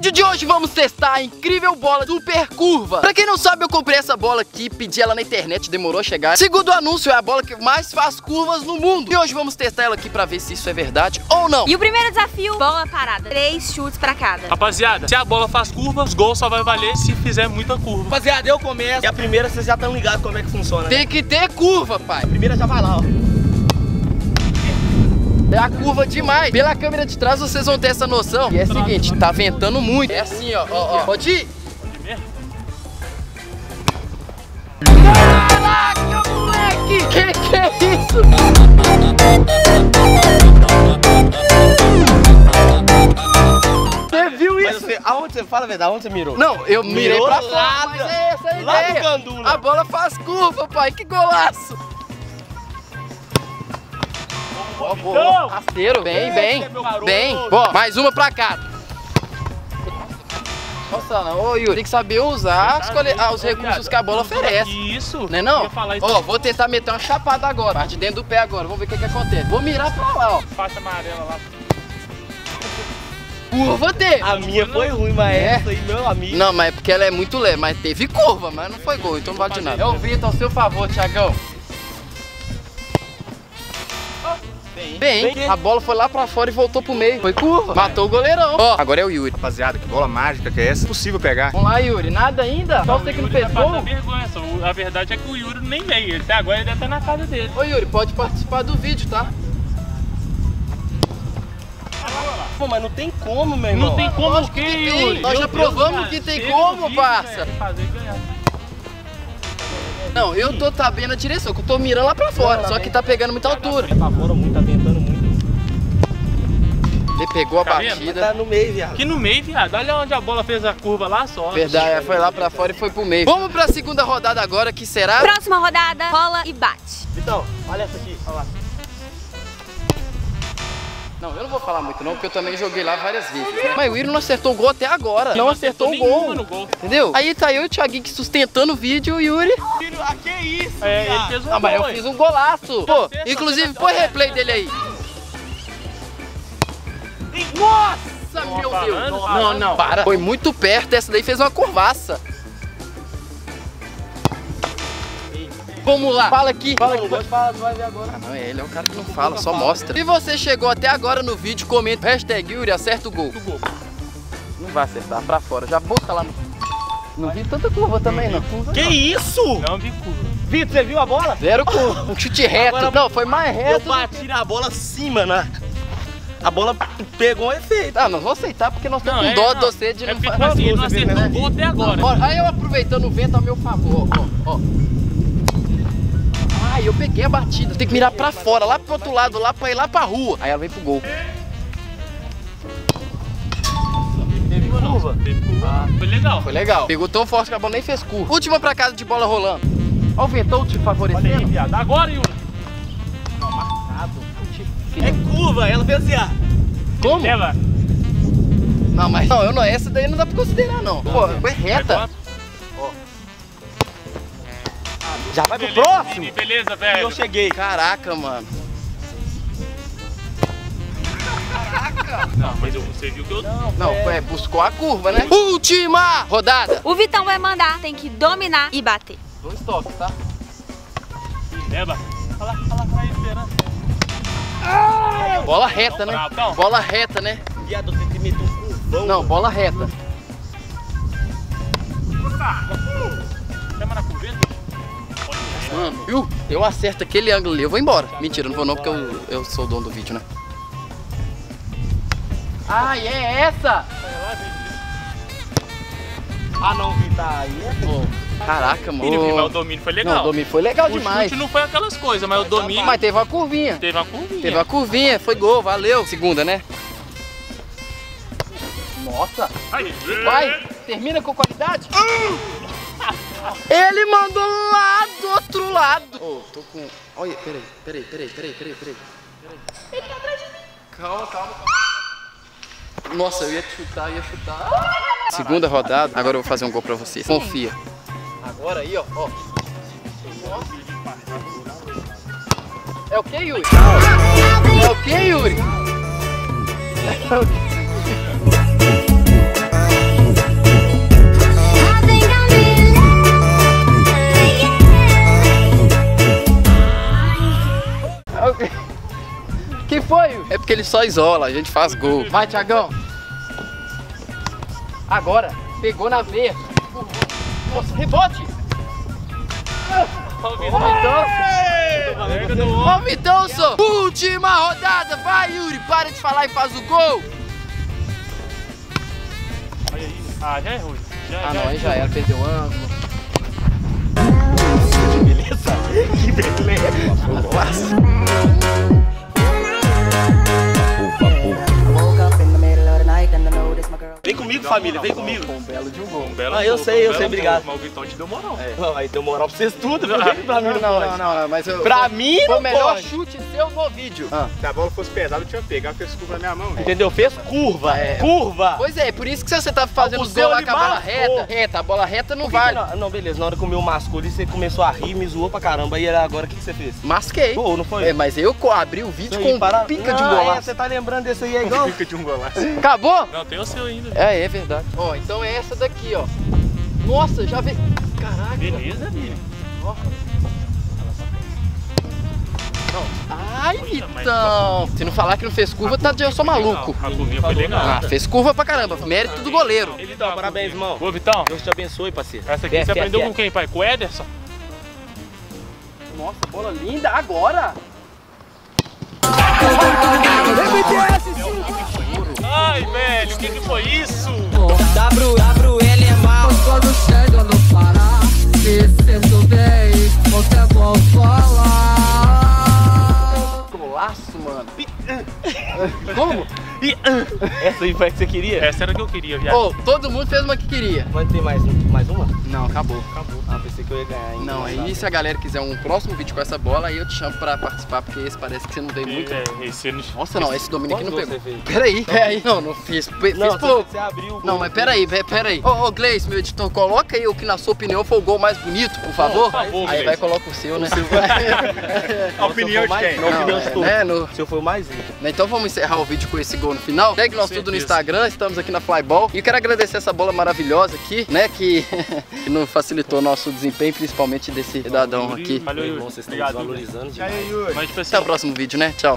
vídeo de hoje vamos testar a incrível bola super curva. Pra quem não sabe, eu comprei essa bola aqui, pedi ela na internet, demorou a chegar. Segundo o anúncio, é a bola que mais faz curvas no mundo. E hoje vamos testar ela aqui pra ver se isso é verdade ou não. E o primeiro desafio, bola parada. Três chutes pra cada. Rapaziada, se a bola faz curva, os gols só vai valer se fizer muita curva. Rapaziada, eu começo. E a primeira vocês já estão ligados como é que funciona. né? Tem que ter curva, pai. A primeira já vai lá, ó. É a curva demais. Pela câmera de trás vocês vão ter essa noção. E é o seguinte, tá ventando muito. É assim, ó, ó, ó. Pode ir. Caraca, moleque! Que que é isso? Você viu isso? você, aonde você fala, velho? Aonde você mirou? Não, eu mirei Mirou pra lá fora, mas é essa a lá do ideia. gandula. A bola faz curva, pai. Que golaço. Ó, boa. Rasteiro, bem, bem, é bem. Ó, mais uma pra cá. Nossa, não. Ô, Yuri, tem que saber usar escolher, ah, os recursos que a bola oferece. Isso. Né não? Falar isso. Ó, vou tentar meter uma chapada agora. Parte de dentro do pé agora. Vamos ver o que, que acontece. Vou mirar pra lá, ó. Faixa amarela lá. Curva T. A minha foi ruim, mas É? essa aí, meu amigo. Não, mas é porque ela é muito leve, mas teve curva, mas não foi gol, então não vale de nada. É o Vitor, ao seu favor, Thiagão. Bem, Bem. a bola foi lá pra fora e voltou pro meio. Foi curva. Matou o goleirão. Ó, agora é o Yuri. Rapaziada, que bola mágica que é essa? Impossível pegar. Vamos lá, Yuri. Nada ainda? Só você que não fez tá passando gol? vergonha. só A verdade é que o Yuri nem veio. Ele até agora ele deve estar na casa dele. Ô, Yuri, pode participar do vídeo, tá? Pô, mas não tem como, meu irmão. Não tem como o Lógico quê, que tem. Nós já provamos Deus, que tem como, vídeo, parça. Não, eu tô sabendo a direção, que eu tô mirando lá pra fora. Só que tá pegando muita altura. É pra fora muito, tá muito. Ele pegou a Tá batida. Tá no meio, viado. Aqui no meio, viado. Olha onde a bola fez a curva lá só. Verdade, foi lá pra fora e foi pro meio. Vamos pra segunda rodada agora, que será... Próxima rodada, rola e bate. Então, olha essa aqui. Olha lá. Não, eu não vou falar muito não, porque eu também joguei lá várias vezes, né? Mas o Iro não acertou o gol até agora. Não, acertou, o gol. no gol. Entendeu? Aí tá eu e o Thiaguinho sustentando o vídeo, o Yuri. Filho, ah, que isso? É, ele fez um Ah, mas eu gol, fiz um golaço. Pô, inclusive, põe replay dele aí. Nossa, meu Deus. Não, falando. não, para. Foi muito perto, essa daí fez uma curvaça. Vamos lá. Fala aqui. Fala Não aqui. vai ver agora. Ah, não, ele é o cara que não fala, só mostra. Se você chegou até agora no vídeo, comenta hashtag Yuri, acerta o gol. gol. Não vai acertar, pra fora. Já bota lá no... Não vi tanta curva também, não. Que isso? Não vi curva. Vitor, você viu a bola? Zero curva. Um chute reto. Agora- Não, foi mais Eu reto. bati na bola acima, né? A bola pegou um efeito. Ah, nós vamos aceitar porque nós estamos com é, dó de você de É não fazer. tipo assim, não acertou né? o gol até agora. Ó, aí eu aproveitando o vento ao meu favor, ó, ó. Ai, eu peguei a batida. Tem que mirar pra fora, lá pro outro lado, lá pra ir lá pra rua. Aí ela vem pro gol. Teve curva. Teve curva. Foi legal. Foi legal. Pegou tão forte que a bola nem fez curva. Última pra casa de bola rolando. Ó o ventão te Olha aí, favorecendo. viado. Agora, Yuri. É curva, ela fez assim, ó. Como? Leva. Não, mas não, eu não, essa daí não dá pra considerar, não. Pô, foi reta. Já vai pro Beleza, próximo. Vini, Beleza, E velho. eu cheguei. Caraca, mano. Não, mas eu- você viu que eu... Não, é, buscou a curva, né? Última rodada. O Vitão vai mandar, tem que dominar e bater. Dois toques, tá? Leva. Olha lá, olha lá, vai esperando. Bola reta, né? Bravo. Bola reta, né? Viado, tem que meter um curvão. Não, bola reta. Chama na curveta. Mano, viu? Eu acerto aquele ângulo ali, eu vou embora. Mentira, não vou não, porque eu, eu sou o dono do vídeo, né? Ah, e é essa? Ah, não, Vitor, aí é Pô, caraca, Vini, mas o mano. domínio foi Não, legal. o domínio foi legal o demais. chute não foi aquelas coisas, mas o domínio Mas teve uma curvinha. teve uma curvinha. Teve uma curvinha, foi gol, valeu. Segunda, né? Nossa, Aí. vai, termina com qualidade. Ele mandou lá do outro lado. Ô, tô com. Olha, peraí, peraí, peraí, peraí, peraí, peraí. Ele tá atrás de mim. Calma, calma, calma. Nossa, eu ia chutar, ia chutar. Segunda rodada, agora eu vou fazer um gol pra vocês. Confia. Agora aí, ó. ó. É o que, Yuri? É o que, Yuri? É o que? Que foi? É porque ele só isola, a gente faz gol. Vai, Tiagão. Agora, pegou na veia. Nossa, rebote. Ó, o Vitor. Ó, o Vidonso. Última rodada, vai, Yuri. Para de falar e faz o gol. Olha aí. Ah, já é ruim. Já, Ah, já não, aí já era, perdeu o ângulo. Que beleza. Golaço. Woke comigo, família, vem comigo. Um belo de um gol. Um belo Ah, eu gol, sei, eu um sei, obrigado. gol, Mas o Vitão te deu moral. Não, aí deu moral pra vocês tudo, pra mim Não, não, não, não, não, mas eu... Pra mim Foi não o melhor pode. chute seu no vídeo. Ah. Se a bola fosse pesada, eu tinha pegado, fez curva na minha mão. Entendeu? Fez curva, É. curva. Pois é, por isso que você tá fazendo O os seu gols lá com a bola reta. Reta, a bola reta não vale. não, beleza, na hora que o meu mascou ali, você começou a rir, me zoou pra caramba. E agora o que, você fez? Masquei. Pô, não foi? É, mas eu abri o vídeo com pica de Não, é, golaço. você tá lembrando desse aí, é igual? Fica de um golaço. Acabou? Não, tem o seu ainda. É, é verdade. Ó, então é essa daqui, ó. Nossa, já vi. Caraca. Beleza, Vini. Ai, Poxa, mas- Vitão. Se não falar que não fez curva, tá, eu sou maluco. A curvinha foi legal. Ah, fez curva pra caramba. Mérito do goleiro. Ele Então, a parabéns, irmão. Ô, Vitão, Deus te abençoe, parceiro. essa aqui você aprendeu com quem, pai? Com o Ederson? Nossa, bola linda agora. Ai, velho, o que, que foi isso? Quando chega no Pará, me sinto bem, você é bom falar. Golaço, mano. Como? Essa aí foi a que você queria? Essa era a que eu queria, viado. Ô, todo mundo fez uma que queria. Vai ter mais, um- mais uma? Não, acabou. Ah, pensei que eu ia ganhar ainda. Não, aí se a galera quiser um próximo vídeo com essa bola, aí eu te chamo pra participar, porque esse parece que você não veio muito. É, esse não... Nossa, não, esse Dominique não pegou. Peraí, peraí. Não, não fiz. Fiz Não, você, pouco. você abriu o Não, mas peraí, pe- peraí. Ô, ô Gleice, meu editor, coloca aí o que na sua opinião foi o gol mais bonito, por favor. Por favor, aí Gleice. vai coloca o seu, né? A opinião de quem? Não, a opinião é, de todos. né, no- O seu foi o mais lindo. Então vamos encerrar o vídeo com esse gol no final. Segue nós tudo no. Instagram, estamos aqui na Flyball. E eu quero agradecer essa bola maravilhosa aqui, né? Que, que facilitou nosso desempenho, principalmente desse cidadão aqui. Valeu, Yuri. Irmão, vocês estão Obrigado, desvalorizando E demais. aí, Yuri? Mas, tipo assim, Até o próximo vídeo, né? Tchau.